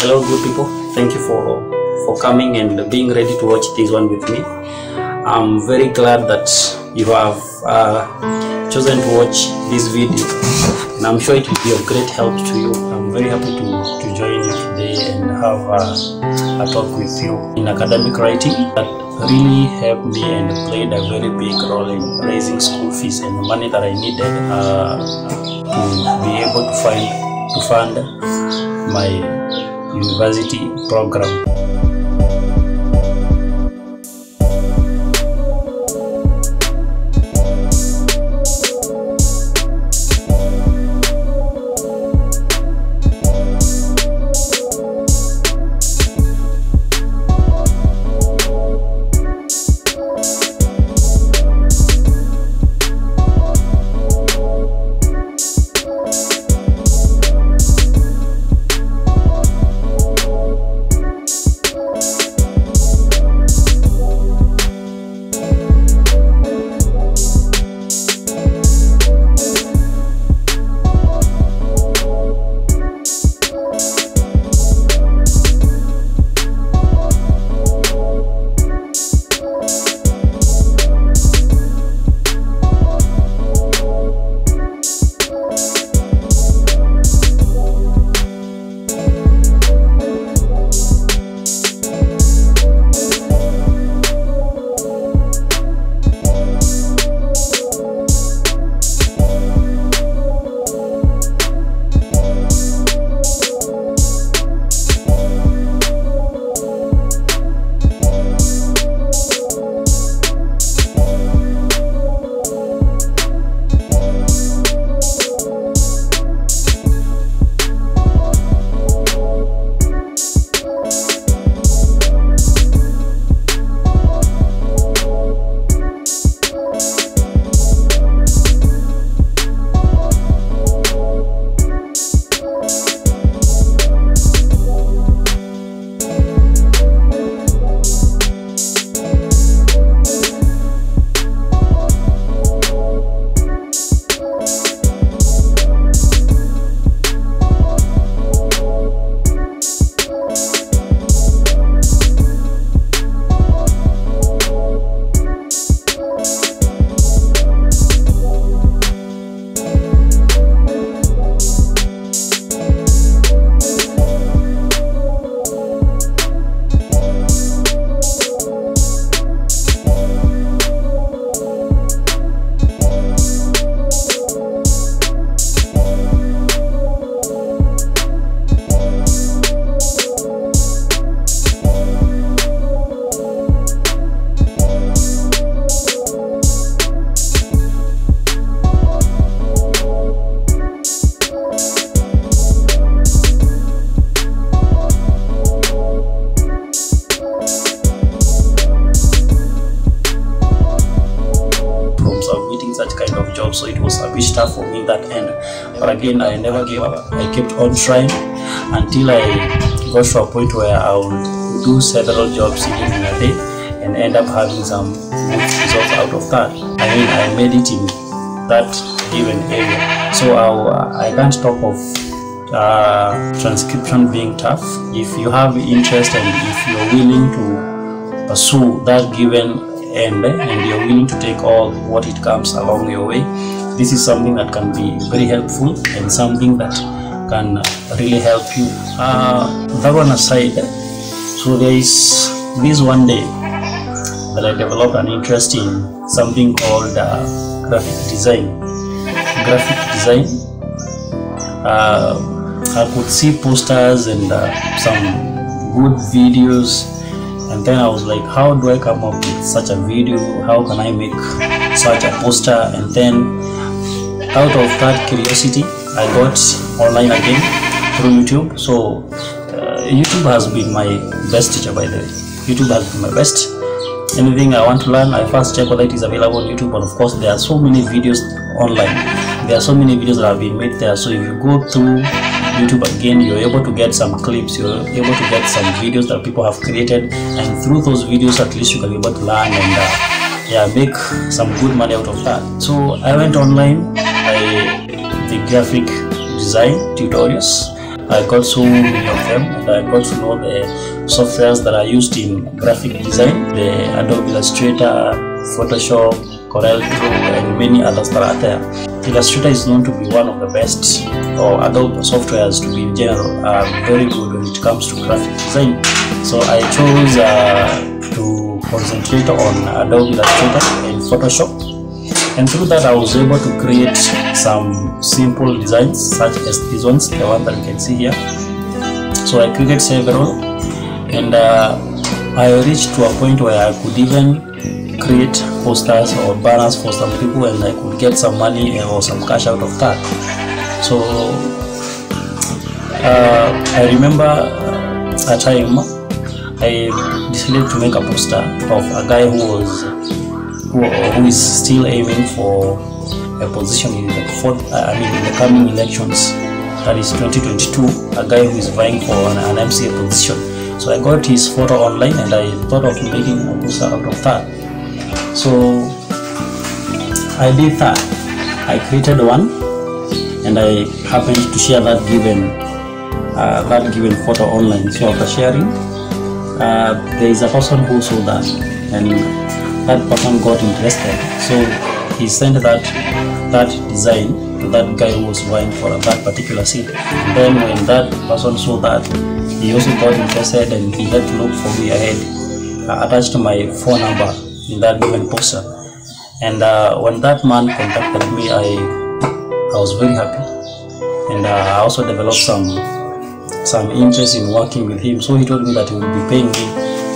hello good people. Thank you for for coming and being ready to watch this one with me. I'm very glad that you have uh, chosen to watch this video and i'm sure it will be of great help to you. I'm very happy to, to join you today and have uh, a talk with you in academic writing that really helped me and played a very big role in raising school fees and the money that i needed uh, to be able to find to fund my university program. That end. But again i never gave up. I kept on trying until i got to a point where i would do several jobs even in a day and end up having some good results out of that. I mean i made it in that given area. So i, I can't talk of uh, transcription being tough. If you have interest and if you're willing to pursue that given end and you're willing to take all what it comes along your way this is something that can be very helpful and something that can really help you. Uh, that one aside so there is this one day that i developed an interest in something called uh, graphic design. Graphic design. Uh, i could see posters and uh, some good videos. And then I was like how do I come up with such a video? How can I make such a poster? And then out of that curiosity I got online again through YouTube. So uh, YouTube has been my best teacher by the way. YouTube has been my best. Anything I want to learn I first check whether it is available on YouTube. And of course there are so many videos online. There are so many videos that have been made there. So if you go through YouTube again, you're able to get some clips, you're able to get some videos that people have created, and through those videos, at least you can be able to learn and uh, yeah, make some good money out of that. So I went online, I the graphic design tutorials, I got so many of them and I got to know the softwares that are used in graphic design, the Adobe Illustrator, Photoshop, Corel Draw and many others that are there. Illustrator is known to be one of the best or Adobe softwares to be in general are very good when it comes to graphic design. So I chose uh, to concentrate on Adobe Illustrator and Photoshop. And through that I was able to create some simple designs such as these ones the one that you can see here. So I created several and uh, I reached to a point where I could even create posters or banners for some people and I could get some money or some cash out of that. So uh, I remember a time I decided to make a poster of a guy who was who, who is still aiming for a position in the fourth, uh, I mean, in the coming elections. That is 2022. A guy who is vying for an, an MCA position. So I got his photo online, and I thought of making a poster out of that. So I did that. I created one, and I happened to share that given uh, that given photo online. So after sharing, uh, there is a person who saw that, and that person got interested. So he sent that that design to that guy who was vying for that particular seat. Then when that person saw that he also got interested and he had to look for me. Ahead I attached my phone number in that given poster and uh, when that man contacted me I I was very happy. And uh, I also developed some some interest in working with him. So he told me that he would be paying me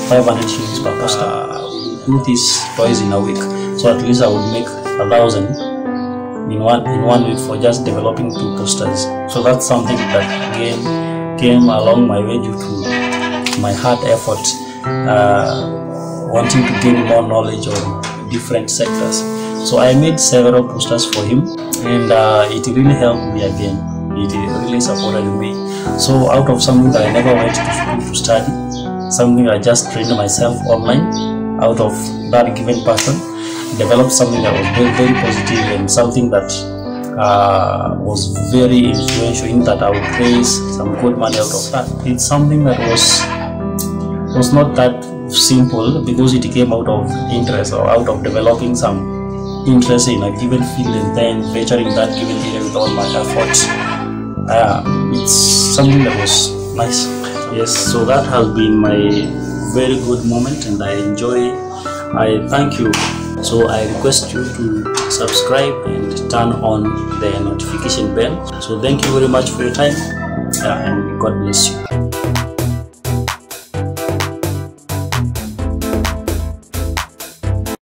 500 shillings per poster. Uh, do this twice in a week. So at least i would make a thousand in one in one week for just developing two posters. So that's something that again came along my way due to my hard effort uh, wanting to gain more knowledge on different sectors. So i made several posters for him and uh, it really helped me again it really supported me so out of something that i never went to school to study something i just trained myself online out of that given person developed something that was very very positive and something that uh, was very influential in that I would raise some good money out of that. It's something that was was not that simple because it came out of interest or out of developing some interest in a given field and then venturing that given area with all my efforts. Uh, it's something that was nice. Yes, so that has been my very good moment and I enjoy. I thank you. So I request you to subscribe and turn on the notification bell. So thank you very much for your time and God bless you.